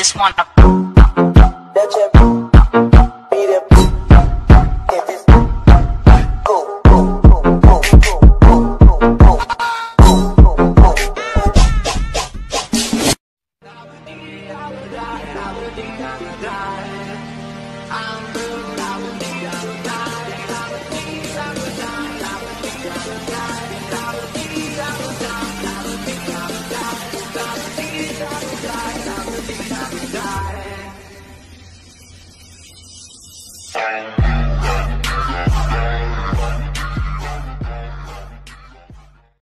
just wanna. That